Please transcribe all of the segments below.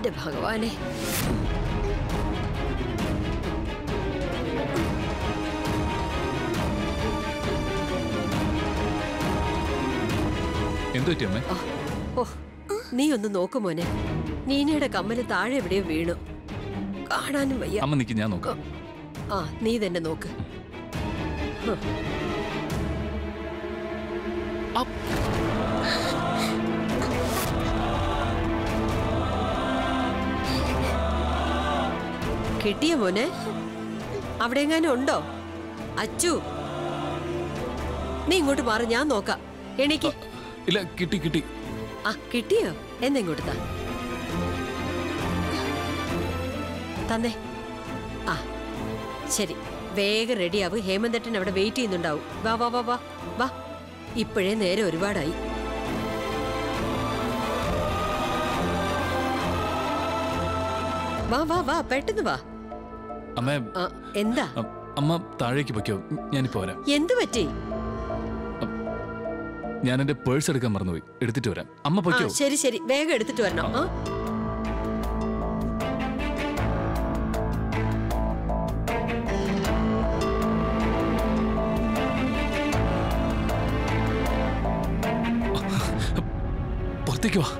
എന്റെ ഭഗവാനെ. ഓ നീ ഒന്ന് നോക്ക് മോനെ. നീനയുടെ കമ്മൽ താഴെ എവിടെയോ വീണു. കാണാനും വയ്യ. അമ്മ നിക്ക് ഞാൻ നോക്കാം. ആ നീ തന്നെ നോക്ക്. ഹ്. കിട്ടിയ മോനെ? അവിടെ എങ്ങാനും ഉണ്ടോ അച്ചു. നീ ഇങ്ങോട്ട് മാറി ഞാൻ നോക്കാം. എണീക്ക്. ഇല്ല കിട്ടി കിട്ടി. ആ കിട്ടിയോ? എന്നാ ഇങ്ങോട്ട് താ. തന്നെ. ആ ശരി. വേഗം റെഡിയാവ്. ഹേമന്തട്ടൻ അവിടെ വെയിറ്റ് ചെയ്യുന്നുണ്ടാവും. വാ വാ വാ വാ വാ. ഇപ്പോഴേ നേരെ ഒരുപാടായി. വാ വാ വാ പെട്ടെന്ന് വാ. അമ്മേ എന്താ? അമ്മ താഴേക്ക് പൊയ്ക്കോ. ഞാനിപ്പോ വരാം. എന്ത് പറ്റി? ഞാൻ എന്റെ പേഴ്സ് എടുക്കാൻ മറന്നുപോയി. എടുത്തിട്ട് വരാം. അമ്മ പൊയ്ക്കോ. ശരി ശരി. വേഗം എടുത്തിട്ട് വരണം. പുറത്തേക്ക് വാ.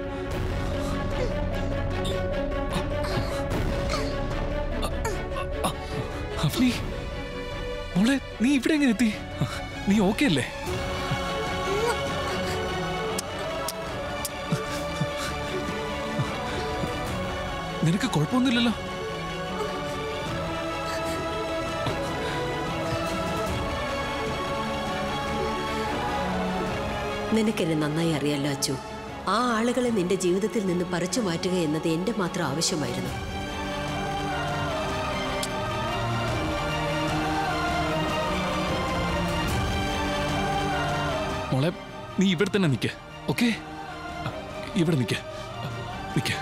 ഇവിടെ എങ്ങനെ എത്തി? നീ ഓക്കെ അല്ലേ? നിനക്ക് കുഴപ്പമൊന്നുമില്ലല്ലോ? നിനക്കെന്നെ നന്നായി അറിയാലോ അച്ചു. ആ ആളുകളെ നിന്റെ ജീവിതത്തിൽ നിന്ന് പറിച്ചു മാറ്റുക എന്നത് എന്റെ മാത്രം ആവശ്യമായിരുന്നു. നീ ഇവിടെ തന്നെ നിൽക്ക് ഓക്കെ? ഇവിടെ നിൽക്ക് നിൽക്ക്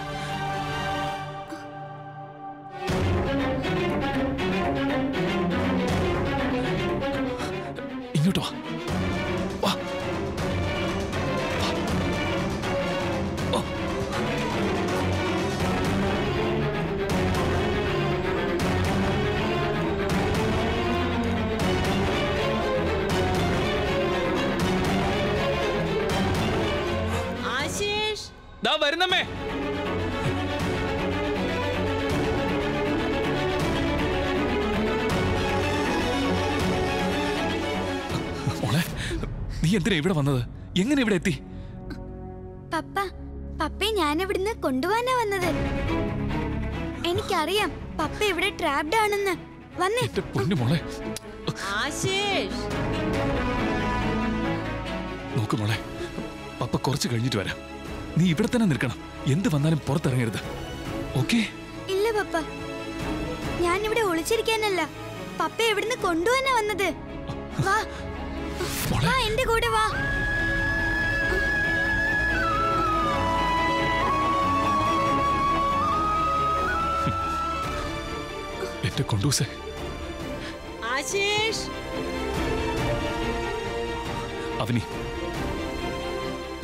വരുന്നമ്മേ. മോളെ നീ എന്തിനാ ഇവിടെ വന്നത്? എങ്ങനെ ഇവിടെ എത്തി? പപ്പ പപ്പയെ ഞാൻ ഇവിടുന്ന് കൊണ്ടുപോകാനാ വന്നത്. എനിക്കറിയാം പപ്പ ഇവിടെ ട്രാപ്ഡ് ആണെന്ന്. വന്നേ. പൊന്നു മോളെ. ആശേഷ്. നോക്ക് മോളെ പപ്പ കുറച്ച് കഴിഞ്ഞിട്ട് വരാം. നീ ഇവിടെ തന്നെ നിൽക്കണം. എന്ത് വന്നാലും പുറത്തിറങ്ങരുത്. ഓക്കെ ഇല്ല പപ്പ. ഞാൻ ഇവിടെ ഒളിച്ചിരിക്കാനല്ല. പപ്പ എവിടുന്ന് കൊണ്ടുവന്നെ വന്നത്? വാ. എന്റെ കൂടെ വാ. എന്റെ കൊണ്ടൂസേ. ആശേഷ്. അവനി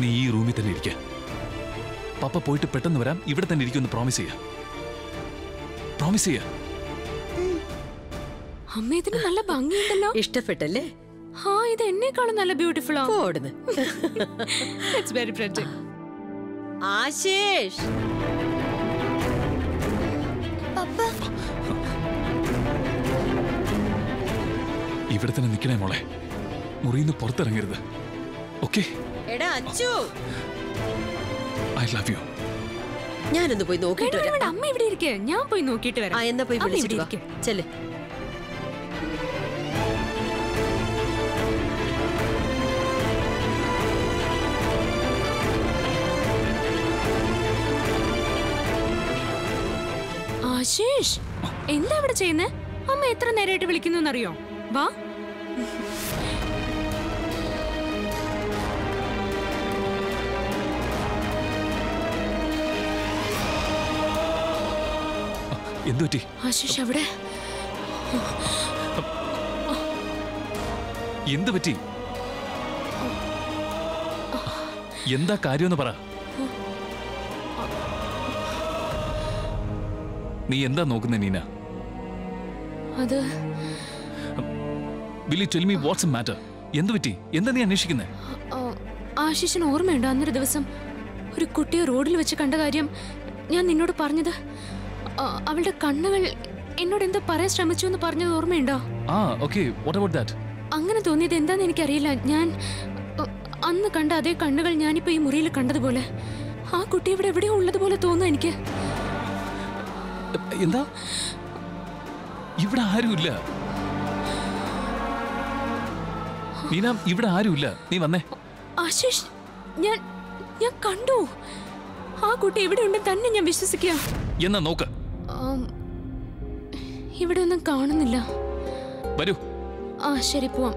നീ ഈ റൂമിൽ തന്നെ ഇരിക്ക. പപ്പ പോയിട്ട് പെട്ടെന്ന് വരാം. ഇവിടെ തന്നെ ഇരിക്കുമെന്ന് പ്രോമിസ് ചെയ്യാം. പ്രോമിസ് ചെയ്യാം. അമ്മ ഇതിന് നല്ല ഭംഗിയുണ്ടല്ലോ. ഇഷ്ടപ്പെട്ടല്ലേ? ആ ഇത് എന്നെക്കാളും നല്ല ബ്യൂട്ടിഫുൾ ആണ് ഓടുന്നു ഇറ്റ്സ് വെരി പ്രെറ്റി ആശേഷ്. ഇവിടെ തന്നെ നിൽക്കണേ മോളെ. മുറിയിൽ നിന്ന് പുറത്തിറങ്ങരുത്. ഓക്കെ എടാ അച്ചു. ഐ ലവ് യു ഞാനൊന്ന് പോയി നോക്കിയിട്ട് വരാം. അമ്മ ഇവിടെ ഇരിക്കേ. ഞാൻ പോയി നോക്കിയിട്ട് വരാം. ആ എന്നാ പോയി വിളിച്ചിട്ട് വാ. ചെല്ലേ. ആശീഷ് എന്താ ഇവിടെ ചെയ്യുന്നേ? അമ്മ എത്ര നേരമായിട്ട് വിളിക്കുന്നു എന്നറിയോ വാ. എന്തു ആശിഷ് അവിടെ? എന്ത് പറ്റി എന്താ കാര്യമെന്ന് പറ. നീ എന്താ നോക്കുന്നേ നീന? അത് will you tell me what's matter എന്ത് പറ്റി എന്താ നീ അന്വേഷിക്കുന്നത് ആശിഷിന് ഓർമ്മയുണ്ടോ അന്നൊരു ദിവസം? ഒരു കുട്ടിയെ റോഡിൽ വെച്ച് കണ്ട കാര്യം ഞാൻ നിന്നോട് പറഞ്ഞത്. അവളുടെ കണ്ണുകൾ എന്നോട് എന്തോ പറയാൻ ശ്രമിച്ചു എന്ന് പറഞ്ഞത് ഓർമ്മയുണ്ടോ? ആ ഓക്കെ വാട്ട് അബൌട്ട് ദാറ്റ് അങ്ങനെ തോന്നിയത് എന്താന്ന് എനിക്കറിയില്ല. ഞാൻ അന്ന് കണ്ട അതേ കണ്ണുകൾ ഞാനിപ്പോ ഈ മുറിയിൽ കണ്ടതുപോലെ. ആ കുട്ടി ഇവിടെ എവിടെയോ ഉള്ളതുപോലെ തോന്നുന്നു എനിക്ക്. എന്താ? ഇവിടെ ആരുമില്ല. നീന ഇവിടെ ആരുമില്ല. നീ വന്നേ. ആശിഷ് ഞാൻ ഞാൻ കണ്ടു. ആ കുട്ടി ഇവിടെ ഉണ്ടെന്ന് തന്നെ ഞാൻ വിശ്വസിക്കുക എന്നാ നോക്ക്. ഇവിടെ ഒന്നും കാണുന്നില്ല. വരൂ. ആ ശരി പോവാം.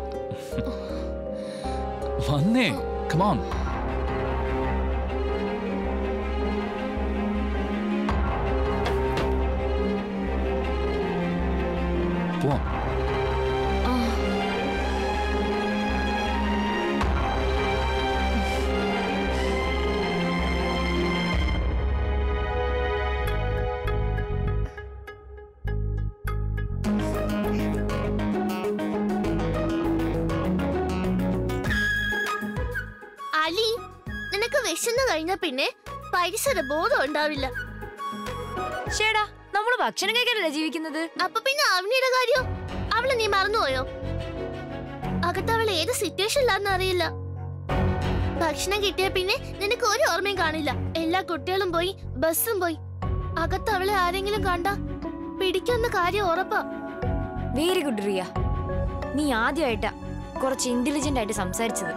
വന്നേ. കമോൺ കഴിഞ്ഞ പിന്നെ പരിസര ബോധം ഉണ്ടാവില്ല. ഷേടാ നമ്മൾ ഭക്ഷണം കഴിക്കാനല്ലേ ജീവിക്കുന്നത്? അപ്പൊ പിന്നെ അവനിയുടെ കാര്യം? അവളെ നീ മറന്നുപോയോ? അകത്ത് അവൾ ഏത് സിറ്റുവേഷനിലാന്ന് അറിയില്ല. ഭക്ഷണം കിട്ടിയ പിന്നെ നിനക്ക് ഒരു ഓർമ്മയും കാണില്ല. എല്ലാ കുട്ടികളും പോയി ബസ്സും പോയി. അകത്ത് അവളെ ആരെങ്കിലും കണ്ട പിടിക്കുന്ന കാര്യം ഉറപ്പാ. Very good Riya. നീ ആദ്യമായിട്ടാ കുറച്ച് ഇന്റലിജന്റ് ആയിട്ട് സംസാരിച്ചത്.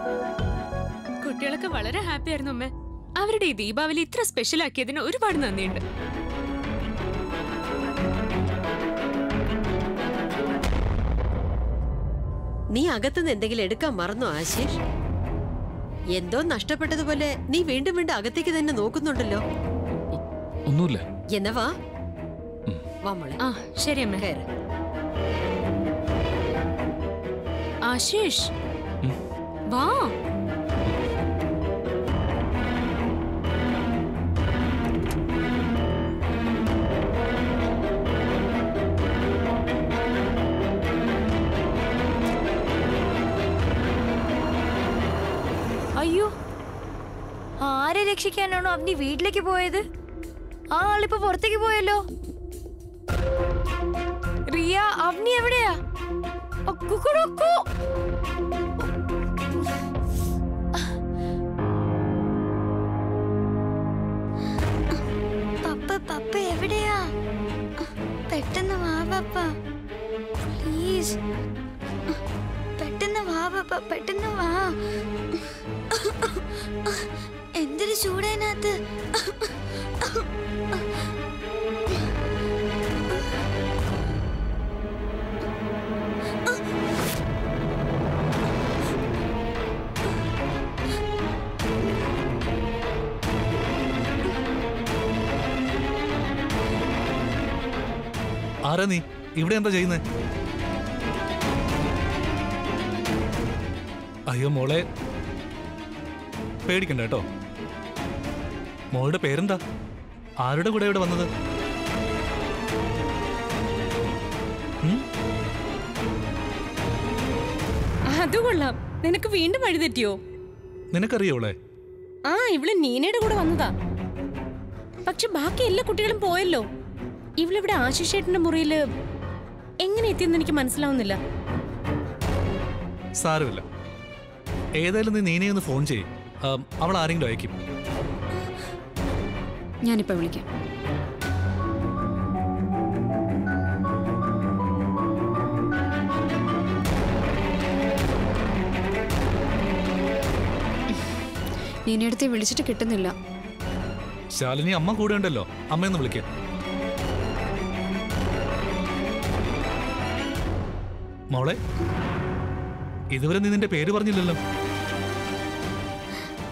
കുട്ടികളൊക്കെ വളരെ ഹാപ്പി ആയിരുന്നു അമ്മ. അവരുടെ ഈ ദീപാവലി ഇത്ര സ്പെഷ്യൽ ആക്കിയതിന് ഒരുപാട് നന്ദിയുണ്ട്. നീ അകത്തുനിന്ന് എന്തെങ്കിലും എടുക്കാൻ മറന്നോ ആശിഷ്? എന്തോ നഷ്ടപ്പെട്ടതുപോലെ നീ വീണ്ടും വീണ്ടും അകത്തേക്ക് തന്നെ നോക്കുന്നുണ്ടല്ലോ. ഒന്നുമില്ല. എന്നാ വാ. ആ ശരി അമ്മ. കയറ്. ആശിഷ്. വാ. രക്ഷിക്കാനാണോ അവനി വീട്ടിലേക്ക് പോയത്? ആ ആളിപ്പോ പുറത്തേക്ക് പോയല്ലോ. റിയ അവനി എവിടെയാ. പപ്പ പപ്പ എവിടെയാ? പെട്ടെന്ന് വാ പപ്പ. പ്ലീസ് പെട്ടെന്ന് വാ പപ്പ പെട്ടെന്ന് വാ. എന്തൊരു ചൂടതിനകത്ത് ആരാ നീ? ഇവിടെ എന്താ ചെയ്യുന്നേ? അയ്യോ മോളെ പേടിക്കണ്ട കേട്ടോ. മോളുടെ പേരെന്താ? ആരുടെ കൂടെ ഇവിടെ വന്നത്? അതുകൊള്ളാം അത് കൊള്ളാം. നിനക്ക് വീണ്ടും വഴിതെറ്റിയോ നിനക്കറിയോളെ ആ ഇവൾ നീനയുടെ കൂടെ വന്നതാ. പക്ഷെ ബാക്കി എല്ലാ കുട്ടികളും പോയല്ലോ. ഇവളിവിടെ ആശിഷേട്ടന്റെ മുറിയിൽ എങ്ങനെ എത്തിയെന്ന് എനിക്ക് മനസ്സിലാവുന്നില്ല. സാരമില്ല. ഏതായാലും നീ നീനെ ഒന്ന് ഫോൺ ചെയ്യും. അവൾ ആരെങ്കിലും അയക്കും. ഞാനിപ്പോ വിളിക്കാം. നീനടുത്ത് വിളിച്ചിട്ട് കിട്ടുന്നില്ല. ശാലിനി അമ്മ കൂടെ ഉണ്ടല്ലോ. അമ്മയൊന്ന് വിളിക്കാം. മോളെ ഇതുവരെ നീ നിന്റെ പേര് പറഞ്ഞില്ലല്ലോ.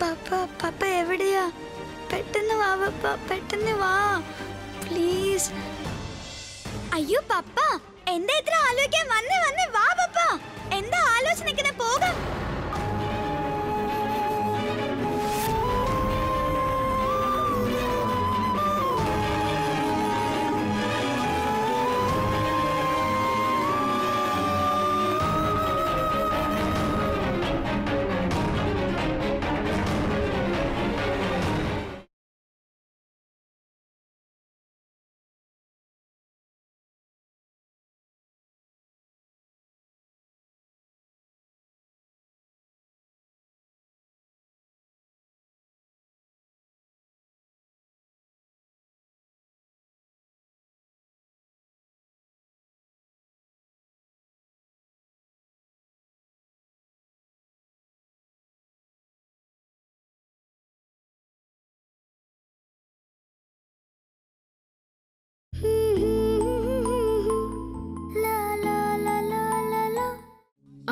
പപ്പ പപ്പ എവിടെയാ? പെട്ടെന്ന് വാ പപ്പ പെട്ടെന്ന് വാ. പ്ലീസ് അയ്യോ പപ്പ. എന്താ ഇത്ര ആലോചിക്കാൻ? വന്നേ വന്നേ വാ പപ്പ. എന്താ ആലോചന പോകാം.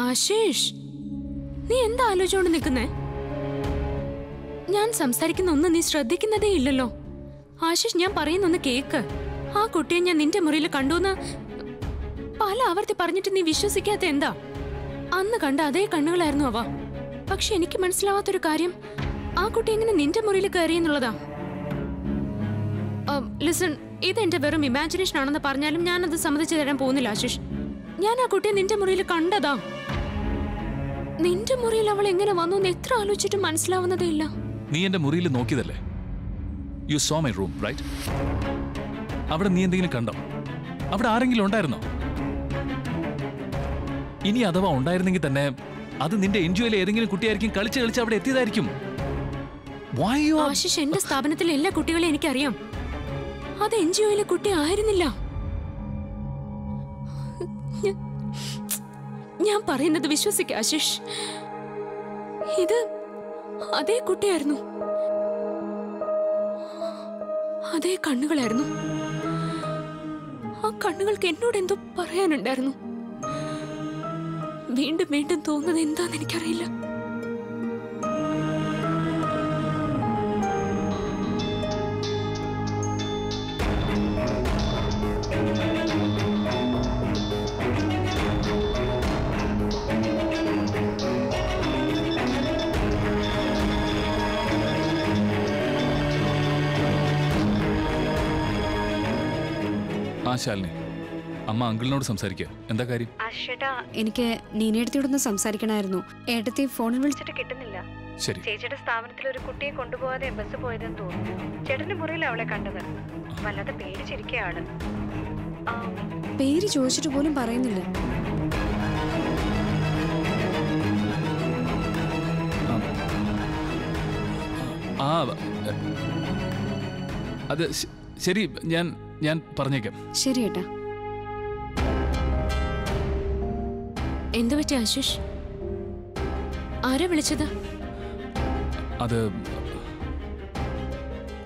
ആശേഷ് നീ എന്താ ആലോചിച്ചോണ്ട് നിൽക്കുന്നേ ഞാൻ സംസാരിക്കുന്ന ഒന്നും നീ ശ്രദ്ധിക്കുന്നതേ ഇല്ലല്ലോ. ആശിഷ് ഞാൻ പറയുന്നൊന്ന് കേക്ക്. ആ കുട്ടിയെ ഞാൻ നിന്റെ മുറിയിൽ കണ്ടുവെന്ന് പല ആവർത്തി പറഞ്ഞിട്ട് നീ വിശ്വസിക്കാത്ത എന്താ? അന്ന് കണ്ട അതേ കണ്ണുകളായിരുന്നു അവ. പക്ഷെ എനിക്ക് മനസ്സിലാവാത്തൊരു കാര്യം ആ കുട്ടി എങ്ങനെ നിന്റെ മുറിയിൽ കയറി എന്നുള്ളതാ? ലിസൺ ഇതെന്റെ വെറും ഇമാജിനേഷൻ ആണെന്ന് പറഞ്ഞാലും ഞാനത് സമ്മതിച്ചു തരാൻ പോകുന്നില്ല ആശിഷ്. ഞാൻ ആ കുട്ടിയെ നിന്റെ മുറിയിൽ കണ്ടതാ. നിന്റെ മുറിയിൽ അവൾ എങ്ങനെ വന്നു എന്ന് എത്ര ആലോചിച്ചിട്ട് മനസ്സിലാവുന്നതേ ഇല്ല. നീ എന്റെ മുറിയിൽ നോക്കിയതല്ലേ? You saw my room right അവിടെ നീ എന്തെങ്കിലും കണ്ടോ? അവിടെ ആരെങ്കിലും ഉണ്ടായിരുന്നോ? ഇനി അഥവാ ഉണ്ടായിരുന്നെങ്കിൽ തന്നെ അത് നിന്റെ എൻജോയിലെ ഏതെങ്കിലും കുട്ടിയായിരിക്കും കളിച്ച് കളിച്ച് അവിടെ എത്തിയതായിരിക്കും. ആശിഷ് എന്റെ സ്ഥാപനത്തിലെ എല്ലാ കുട്ടികളെയും എനിക്കറിയാം. അത് എൻ ജി കുട്ടി ആയിരുന്നില്ല. ഞാൻ പറയുന്നത് വിശ്വസിക്ക ആശിഷ്. ഇത് അതേ കുട്ടിയായിരുന്നു. അതേ കണ്ണുകളായിരുന്നു. ആ കണ്ണുകൾക്ക് എന്നോട് എന്തോ പറയാനുണ്ടായിരുന്നു. വീണ്ടും വീണ്ടും തോന്നുന്നത് എന്താന്ന് എനിക്കറിയില്ല. ആ ശാലിനി അമ്മ അങ്കിളിനോട് സംസാരിക്കുക എന്താ കാര്യം എനിക്ക് നീനേടത്തിയോടൊന്ന് സംസാരിക്കണമായിരുന്നു ഏട്ടത്തി ഫോണിൽ വിളിച്ചിട്ട് കിട്ടുന്നില്ല ശരി ചേച്ചിയുടെ സ്ഥാപനത്തിൽ ഒരു കുട്ടിയെ കൊണ്ടുപോകാതെ ബസ് പോയതെന്ന് തോന്നുന്നു ചേട്ടന്റെ മുറിയിൽ അവളെ കണ്ടത് വല്ലാതെ പേടിച്ചിരിക്കയാണ് പേര് ചോദിച്ചിട്ട് പോലും പറയുന്നില്ല ആ അത് ശരി ഞാൻ ഞാൻ പറഞ്ഞേക്കാം. ശരി ഏട്ടാ. എന്തു പറ്റി ആശിഷ്? ആരാ വിളിച്ചത്? അത്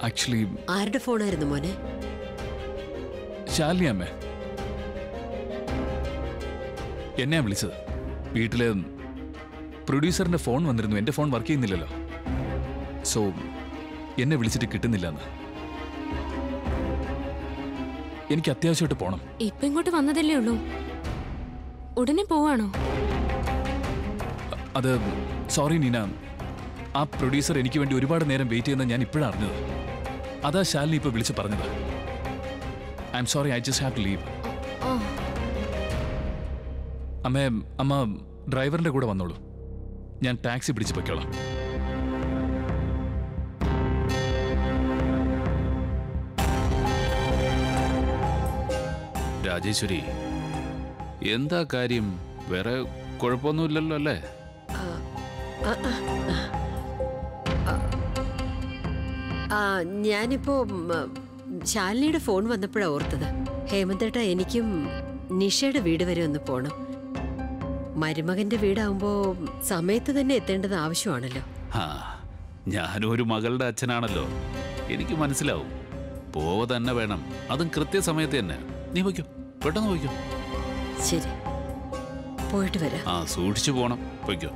ആക്ച്വലി ആരുടെ ഫോണായിരുന്നു മോനെ? ശാലിനി അമ്മേ. എന്നെയാ വിളിച്ചത്. വീട്ടിലെ പ്രൊഡ്യൂസറിന്റെ ഫോൺ വന്നിരുന്നു. എന്റെ ഫോൺ വർക്ക് ചെയ്യുന്നില്ലല്ലോ. സോ എന്നെ വിളിച്ചിട്ട് കിട്ടുന്നില്ല എന്ന് എനിക്ക് അത്യാവശ്യമായിട്ട് പോണം. ഇപ്പൊ ഇങ്ങോട്ട് വന്നതല്ലേ ഉള്ളൂ. ഉടനെ പോവാണോ? അത് സോറി നീന. ആ പ്രൊഡ്യൂസർ എനിക്ക് വേണ്ടി ഒരുപാട് നേരം വെയിറ്റ് ചെയ്യുന്ന ഞാൻ ഇപ്പോഴാണ് അറിഞ്ഞത്. അതാ ശാലിനി ഇപ്പൊ വിളിച്ച് പറഞ്ഞത്. I am sorry I just have to leave അമ്മേ അമ്മ ഡ്രൈവറിന്റെ കൂടെ വന്നോളൂ. ഞാൻ ടാക്സി പിടിച്ച് പൊയ്ക്കോളാം. രാജേശ്വരി എന്താ കാര്യം? വേറെ കുഴപ്പമൊന്നുമില്ലല്ലോ അല്ലേ? ഞാനിപ്പോ ശാലിനിയുടെ ഫോൺ വന്നപ്പോഴാ ഓർത്തത്. ഹേമന്തേട്ട എനിക്കും നിഷയുടെ വീട് വരെ ഒന്ന് പോണം. മരുമകന്റെ വീടാവുമ്പോ സമയത്ത് തന്നെ എത്തേണ്ടത് ആവശ്യമാണല്ലോ. ഞാനും ഒരു മകളുടെ അച്ഛനാണല്ലോ. എനിക്ക് മനസ്സിലാവും. പോവ തന്നെ വേണം. അതും കൃത്യസമയത്ത് തന്നെ. നീ വയ്ക്കോ പെട്ടെന്ന് പോയിക്കോ. ശരി. പോയിട്ട് വരാം. ആ സൂക്ഷിച്ചു പോണം. പോയിക്കോ.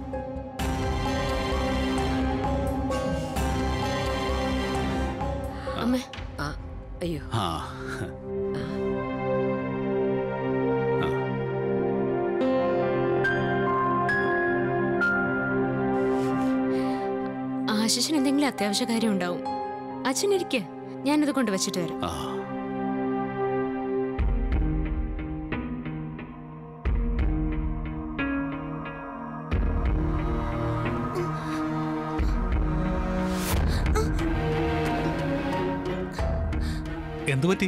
അമ്മേ ആ അയ്യോ. ആ. ആശിഷിന് എന്തെങ്കിലും അത്യാവശ്യ കാര്യം ഉണ്ടാവും. അച്ഛൻ ഇരിക്കെ ഞാനത് കൊണ്ട് വെച്ചിട്ട് വരാം. ആ എന്തു പറ്റി?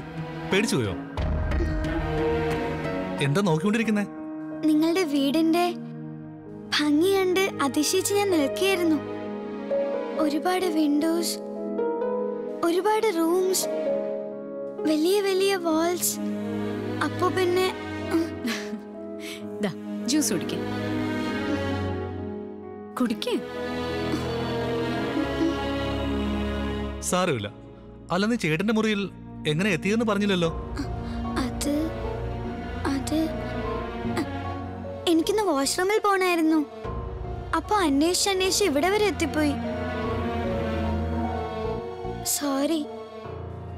പേടിച്ചു പോയോ? എന്താ നോക്കിക്കൊണ്ടിരിക്കുന്നേ? നിങ്ങളുടെ വീടിന്റെ ഭംഗി കണ്ട് അതിശയിച്ച് ഞാൻ നിൽക്കുകയായിരുന്നു. ഒരുപാട് വിൻഡോസ് ഒരുപാട് റൂംസ് വലിയ വലിയ വാൾസ് അപ്പോ പിന്നെ ദാ ജ്യൂസ് കുടിക്കേ. കുടിക്കേ. സാരമില്ല. അല്ലെന്ന് ചേട്ടന്റെ മുറിയിൽ എങ്ങനെ എത്തിയെന്ന് പറഞ്ഞില്ലല്ലോ. അത് അത് എനിക്കൊന്ന് വാഷ്റൂമിൽ പോണായിരുന്നു. അപ്പൊ അന്വേഷിച്ച് അന്വേഷിച്ച് ഇവിടെ വരെ എത്തിപ്പോയി. സോറി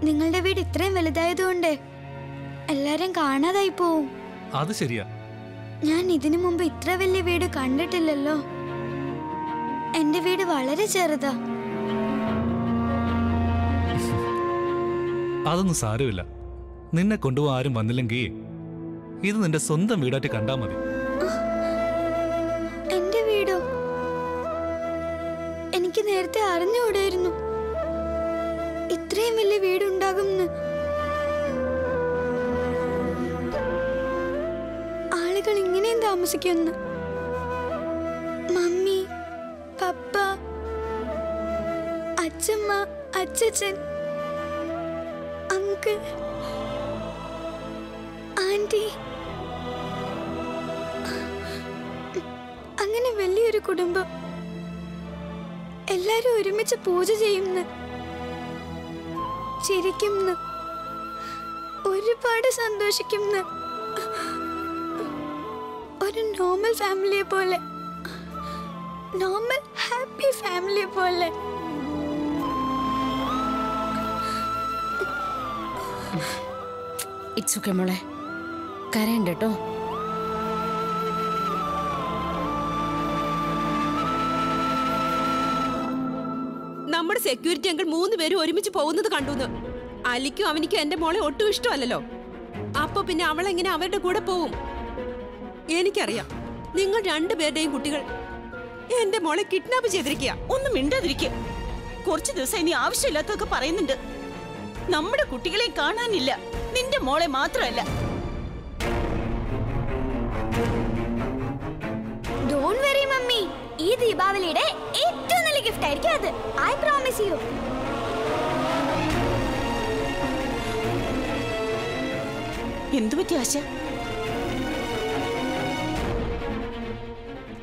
നിങ്ങളുടെ വീട് ഇത്രയും വലുതായതുകൊണ്ട് എല്ലാരും കാണാതായി പോവും. അത് ശരിയാ. ഞാൻ ഇതിനു മുമ്പ് ഇത്ര വലിയ വീട് കണ്ടിട്ടില്ലല്ലോ. എന്റെ വീട് വളരെ ചെറുതാ. അതൊന്നും സാരമില്ല. നിന്നെ കൊണ്ടുപോകാൻ ആരും വന്നില്ലെങ്കിൽ ഇത് നിന്റെ സ്വന്തം വീടായിട്ട് കണ്ടാൽ മതി. അങ്ങനെ വലിയൊരു കുടുംബം. എല്ലാരും ഒരുമിച്ച് പൂജ ചെയ്യുന്നു. ചിരിക്കുന്നു. ഒരുപാട് സന്തോഷിക്കുന്നു. ഒരു നോർമൽ ഫാമിലിയെ പോലെ. നോർമൽ ഹാപ്പി ഫാമിലിയെ പോലെ. ഇറ്റ്സ് ഓക്കെ മോളെ. കരയണ്ട കേട്ടോ. നമ്മുടെ സെക്യൂരിറ്റി അങ്കിൾ മൂന്ന് പേരും ഒരുമിച്ച് പോകുന്നത് കണ്ടുന്ന്. അലിക്കും അവനിക്കും എന്റെ മോളെ ഒട്ടും ഇഷ്ടമല്ലല്ലോ. അപ്പൊ പിന്നെ അവളെങ്ങനെ അവരുടെ കൂടെ പോവും? എനിക്കറിയാം നിങ്ങൾ രണ്ടുപേരുടെയും കുട്ടികൾ എന്റെ മോളെ കിഡ്നാപ്പ് ചെയ്തിരിക്കുക ഒന്നും മിണ്ടാതിരിക്കുക കുറച്ചു ദിവസം ഇനി ആവശ്യമില്ലാത്തൊക്കെ പറയുന്നുണ്ട്. നമ്മുടെ കുട്ടികളെ കാണാനില്ല. നിന്റെ മോളെ മാത്രമല്ല. Don't worry mummy. ഈ ദീപാവലിയുടെ ഏറ്റവും നല്ല ഗിഫ്റ്റ് ആയിരിക്കും അത്. ഐ പ്രോമിസ് യു എന്തു പറ്റി ആശ?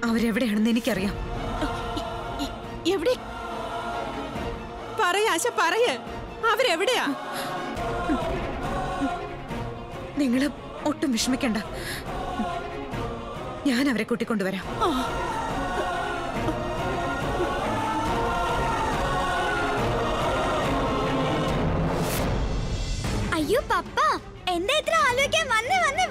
അവരെവിടെയാണെന്ന് എനിക്കറിയാം. എവിടെ? പറയ ആശ പറയ. അവരെവിടെയാ? നിങ്ങൾ ഒട്ടും വിഷമിക്കണ്ട. ഞാൻ അവരെ കൂട്ടിക്കൊണ്ടുവരാം. അയ്യോ പപ്പ എന്താ ഇത്ര ആലോചിക്കാൻ വന്ന് വന്ന്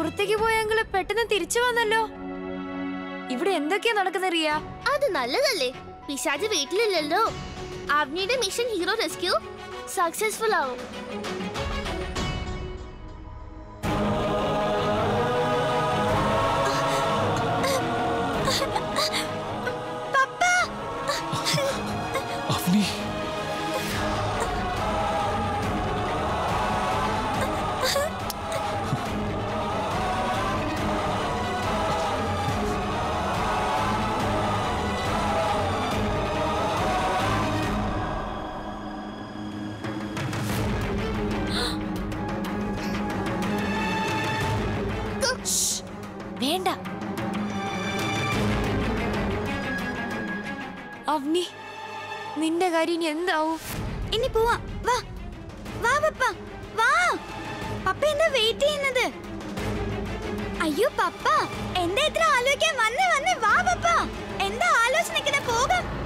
പുറത്തേക്ക് പോയെങ്കിൽ പെട്ടെന്ന് തിരിച്ചു വന്നല്ലോ. ഇവിടെ എന്തൊക്കെയാ നടക്കുന്ന റിയ? അത് നല്ലതല്ലേ. പിശാജ് വീട്ടിലില്ലല്ലോ. അവനിയുടെ മിഷൻ ഹീറോ റെസ്ക്യൂ സക്സസ്ഫുൾ ആവും. അവനി നിന്റെ കാര്യം ഇനി എന്താവും? ഇനി പോവാം. വാ. വാ പപ്പ. വാ. പപ്പ എന്താ വെയിറ്റ് ചെയ്യുന്നത്? അയ്യോ പപ്പ. എന്താ ഇത്ര ആലോചിക്കാൻ? വന്ന് വന്ന്. വാ പപ്പ. എന്താ നിൽക്കുന്ന? പോകാം.